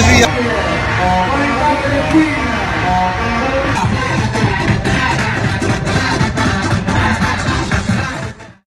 de.